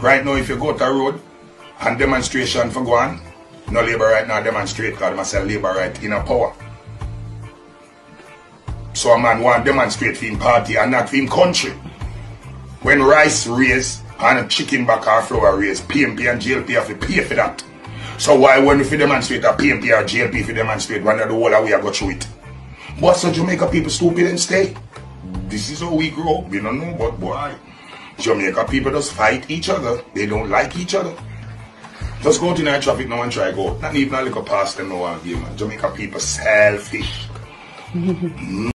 Right now, if you go to road and demonstration for go on, no labor right now demonstrate because they sell labor right in a power. So a man want demonstrate for him party and not for him country. When rice raise and chicken back or flour raise, PNP and JLP have to pay for that. So why when you demonstrate a PNP or JLP if you demonstrate one of the whole way I go through it? What so Jamaica people stupid and stay? This is how we grow. We don't know but boy. Jamaica people just fight each other. They don't like each other. Just go to night traffic now and try go. Not even a little past them no one game. Jamaica people selfish.